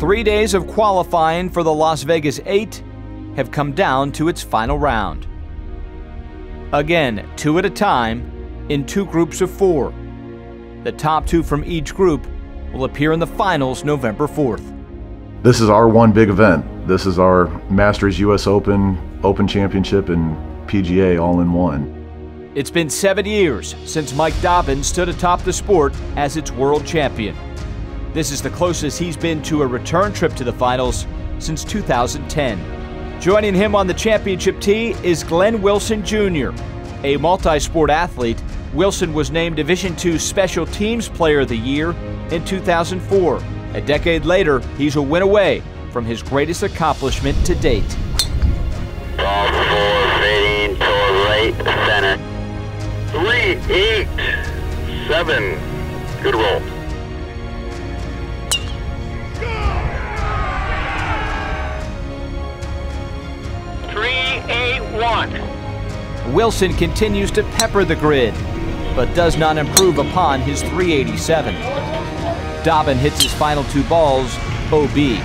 Three days of qualifying for the Las Vegas 8 have come down to its final round. Again, two at a time, in two groups of four. The top two from each group will appear in the finals November 4th. This is our one big event. This is our Masters US Open, Open Championship, and PGA all in one. It's been seven years since Mike Dobbyn stood atop the sport as its world champion. This is the closest he's been to a return trip to the finals since 2010. Joining him on the championship tee is Glenn Wilson Jr., a multi sport athlete. Wilson was named Division II Special Teams Player of the Year in 2004. A decade later, he's a win away from his greatest accomplishment to date. Ball four, fading toward right center. Three, eight, seven. Good roll. Wilson continues to pepper the grid, but does not improve upon his 387. Dobbyn hits his final two balls OB.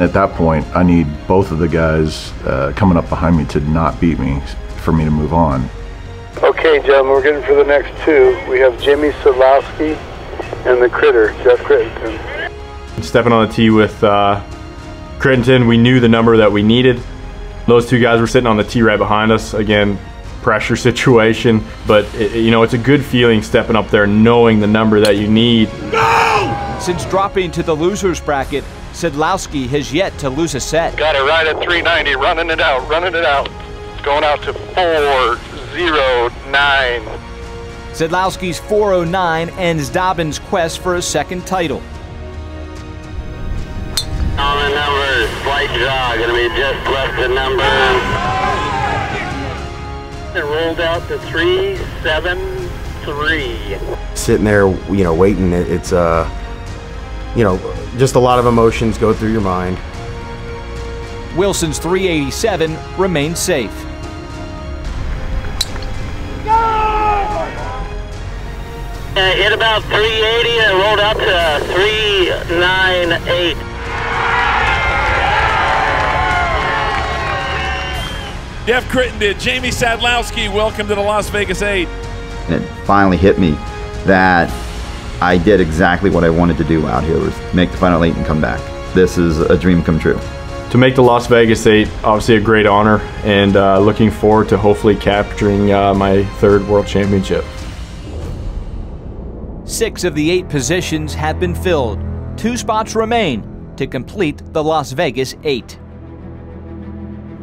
At that point, I need both of the guys uh, coming up behind me to not beat me for me to move on. Okay, gentlemen, we're getting for the next two. We have Jamie Sadlowski and the critter, Jeff Crittenden. Stepping on the tee with uh, Crittenden, we knew the number that we needed. Those two guys were sitting on the tee right behind us. Again, pressure situation, but it, you know, it's a good feeling stepping up there knowing the number that you need. Since dropping to the losers bracket, Sadlowski has yet to lose a set. Got it right at 390, running it out, running it out. Going out to 409. Sadlowski's 409 ends Dobbyn's quest for a second title. Numbers, slight draw, gonna be just left the number. It rolled out to three, seven, three. sitting there, you know, waiting. It's uh, you know, just a lot of emotions go through your mind. Wilson's 387 remains safe. Uh, hit about 380 and rolled out to 398. Jeff Crittenden, Jamie Sadlowski, welcome to the Las Vegas 8. And it finally hit me that I did exactly what I wanted to do out here was make the final eight and come back. This is a dream come true. To make the Las Vegas 8, obviously a great honor, and uh, looking forward to hopefully capturing uh, my third World Championship. Six of the eight positions have been filled. Two spots remain to complete the Las Vegas 8.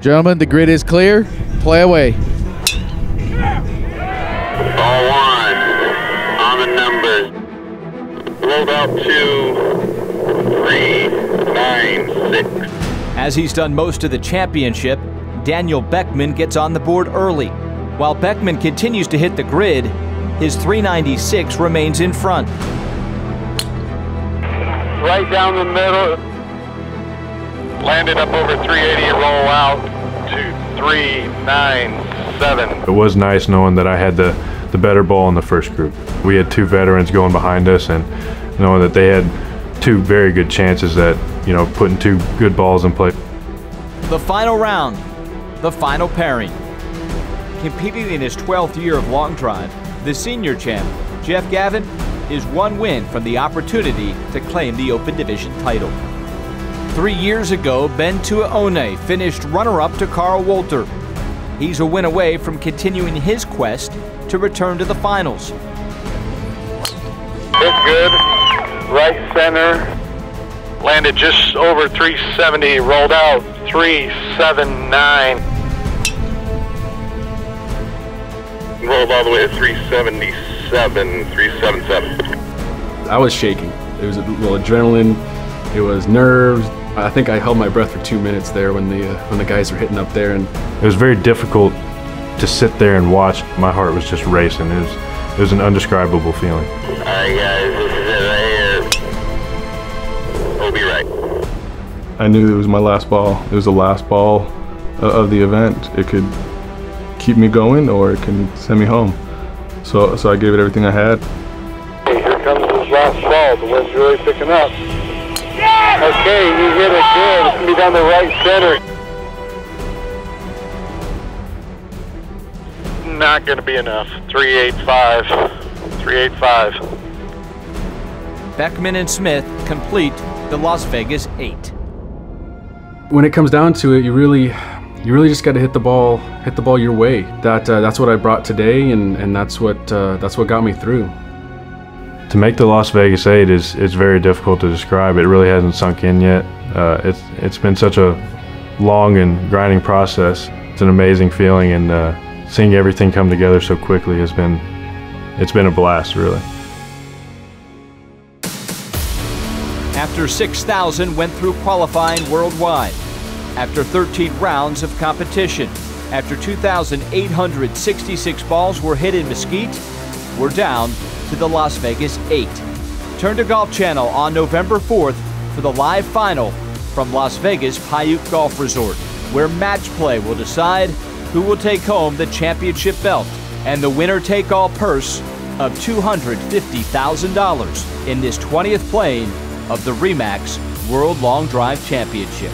Gentlemen, the grid is clear. Play away. Ball one on the numbers. Rolled out to 396. As he's done most of the championship, Daniel Beckman gets on the board early. While Beckman continues to hit the grid, his 396 remains in front. Right down the middle. Landed up over 380 roll out to 397. It was nice knowing that I had the, the better ball in the first group. We had two veterans going behind us, and knowing that they had two very good chances at, you know, putting two good balls in play. The final round, the final pairing. Competing in his 12th year of long drive, the senior champ, Jeff Gavin, is one win from the opportunity to claim the Open Division title. Three years ago, Ben Tuaone finished runner-up to Carl Walter. He's a win away from continuing his quest to return to the finals. Hit good. Right center. Landed just over 370. Rolled out 379. Rolled all the way to 377, 377. I was shaking. It was a little adrenaline. It was nerves. I think I held my breath for two minutes there when the uh, when the guys were hitting up there, and It was very difficult to sit there and watch. My heart was just racing. It was, it was an undescribable feeling. Alright guys, this is it right here. We'll be right. I knew it was my last ball. It was the last ball of the event. It could keep me going, or it can send me home. So so I gave it everything I had. Okay, here comes the last ball. The wind's really picking up. Okay, you hit it good. It's going to be down the right center. Not going to be enough. 385. 385. Beckman and Smith complete the Las Vegas 8. When it comes down to it, you really, you really just got to hit the ball, hit the ball your way. That uh, that's what I brought today, and and that's what uh, that's what got me through. To make the Las Vegas 8 is, is very difficult to describe. It really hasn't sunk in yet. Uh, it's, it's been such a long and grinding process. It's an amazing feeling, and uh, seeing everything come together so quickly has been, it's been a blast, really. After 6,000 went through qualifying worldwide. After 13 rounds of competition. After 2,866 balls were hit in Mesquite, we're down to the Las Vegas 8. Turn to Golf Channel on November 4th for the live final from Las Vegas Paiute Golf Resort, where match play will decide who will take home the championship belt and the winner take all purse of $250,000 in this 20th playing of the REMAX World Long Drive Championship.